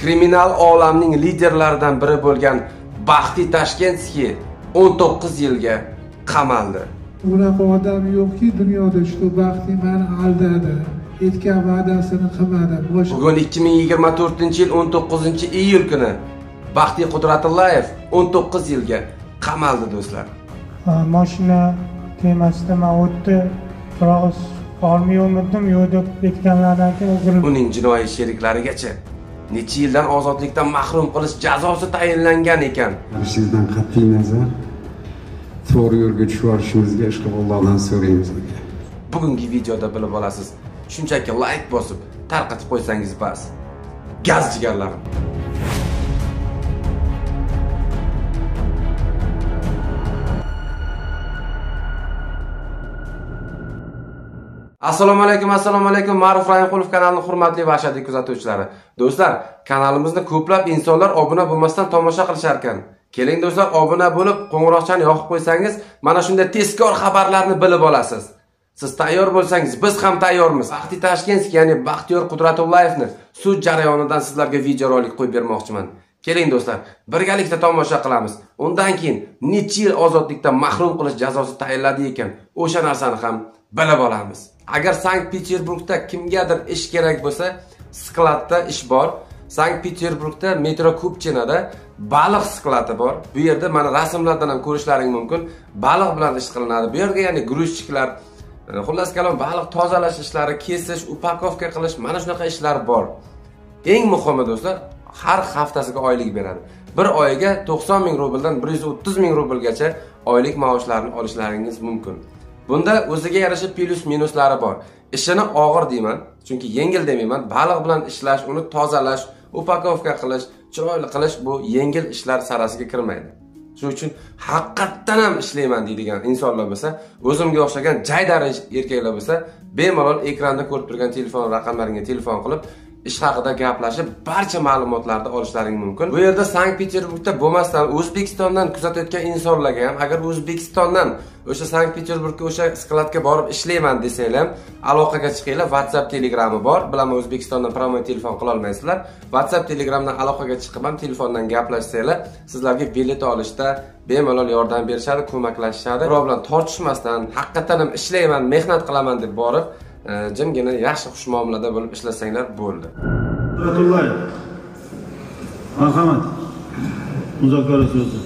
kriminal olamning liderlaridan biri bo'lgan baxtiy tashkentskiy 19 yilga qamaldi. Unaqa odam yo'qki dunyoda shu baxti mani aldadi aytgan va'dasini qilmadi. Bugun 2024 yil 19 iyul kuni baxtiy qudratullayev 19 yilga qamaldi do'stlar. Mashina temasida man o'tdi. Biroq olmay umirdim yo'q deb aytganlaridan keyin uzilib uning jinoiy sheriklarigacha necha yildan ozodlikdan mahrum qilish jazosi tayinlangan ekan. Sizdan qat'iy nazar to'g'ri yo'lga tushib olishimizga ishqilib Allohdan so'raymiz aka. bugungi videoda bilib olasiz shunchaki layk bosib tarqatib qo'ysangiz bas. Gaz jigarlarim assalomu alaykum assalomu alaykum. Ma'ruf rahimqulov kanalining hurmatli va ashaddiy kuzatuvchilari. Do'stlar kanalimizni ko'plab insonlar obuna bo'lmasdan tomosha qilishar ekan keling do'stlar obuna bo'lib qo'ng'iroqchani yoqib qo'ysangiz mana shunday tezkor xabarlarni bilib olasiz. Siz tayyor bo'lsangiz biz ham tayyormiz. Baxti tashkentskiy ya'ni baxtiyor qudratullayevni sud jarayonidan sizlarga videorolik qo'yib bermoqchiman. Keling do'stlar birgalikda tomosha qilamiz. Undan keyin necha yil ozodlikdan mahrum qilish jazosi tayinladi ekan o'sha narsani ham bilib olamiz. Agar sankt peterburgda kimgadir ish kerak bo'lsa skladda ish bor. Sankt peterburgda metro kupchinada baliq skladi bor. Bu yerda mana rasmlardan ham ko'rishlaring mumkin. Baliq bilan ish qilinadi. Bu yerga ya'ni грузчиклар e, xullas kalom baliq tozalash ishlari kesish upakovka qilish mana shunaqa ishlar bor. Eng muhimi do'stlar har haftasiga oylik beradi. Bir oyiga 90 ming rubldan 130 ming rublgacha oylik maoshlarni olishlaringiz mumkin. Bunda o'ziga yarasha plyus minuslari bor. Ishini og'ir deyman chunki yengil demayman. Baliq bilan ishlash uni tozalash upakovka qilish chiroyli qilish bu yengil ishlar sarasiga kirmaydi. Shuning uchun haqiqatdan ham ishlayman deydigan insonlar bo'lsa o'zimga o'xshagan jaydari erkaklar bo'lsa bemalol ekranda ko'rib turgan telefon raqamlaringga telefon qilib ish haqida gaplashib barcha ma'lumotlarni olishlaring mumkin. Bu yerda sankt peterburgda bo'lmasdan o'zbekistondan kuzatayotgan insonlarga ham agar o'zbekistondan o'sha sankt peterburgga o'sha skladga borib ishlayman desanglar ham aloqaga chiqinglar whatsapp telegrammi bor. Bilaman o'zbekistondan prямой telefon qilolmaysizlar whatsapp telegramdan aloqaga chiqib ham telefondan gaplashsanglar sizlarga bilet olishda bemalol yordam berishadi ko'maklashishadi. Birov bilan tortishmasdan haqiqatdan ham ishlayman mehnat qilaman deb borib jimgina yaxshi xushmuomalada bo'lib ishlasanglar bo'ldi. Marhamat. Muzokara so'zi.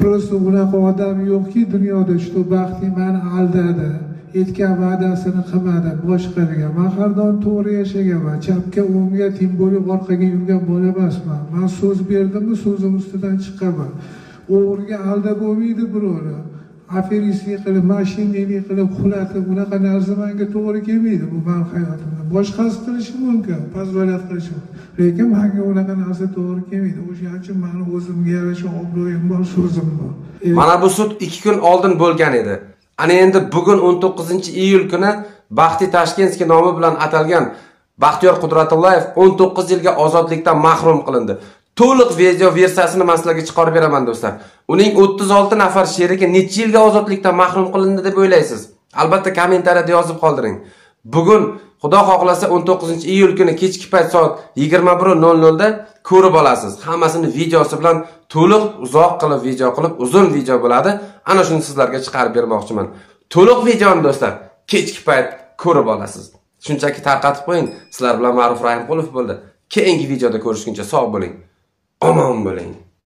просто unaqa odam yo'qki dunyoda shu baxti mani aldadi aytgan va'dasini qilmadi boshqa degan man har doim to'g'ri yashaganman chapga o'ngga teng bo'lib orqaga yurgan bola emasman man so'z berdimmi so'zim ustidan chiqaman o'g'riga aldab bo'lmaydi birovni aferistlik qilib mashinalik qilib xulatib unaqa narsa manga to'g'ri kelmaydi. Bu mani hayotimda boshqasi qilishi mumkin позволять qilishi mumkin. Lekin manga unaqa narsa to'g'ri kelmaydi. O'shaning uchun mani o'zimga yarasha obro'yim bor so'zim bor. E- Mana bu sud ikki kun oldin bo'lgan edi. Ana endi bugun 19 iyul kuni baxtiy tashkentskiy nomi bilan atalgan baxtiyor qudratullayev 19 yilga ozodlikdan mahrum qilindi. To'liq video versiyasini man sizlarga chiqarib beraman do'stlar. Uning 36 nafar sherigi necha yilga ozodlikdan mahrum qilindi deb o'ylaysiz? Albatta kommentariyada yozib qoldiring. Bugun xudo xohlasa 19 iyul kuni kechki payt soat 21:00 da ko'rib olasiz. Hammasini videosi bilan to'liq uzoq qilib video qilib uzun video bo'ladi. Ana shuni sizlarga chiqarib bermoqchiman. To'liq videoni do'stlar kechki payt ko'rib olasiz. Shunchaki tarqatib qo'ying. Sizlar bilan ma'ruf rahimqulov bo'ldi. Keyingi videoda ko'rishguncha sog' bo'ling. Omon bo'ling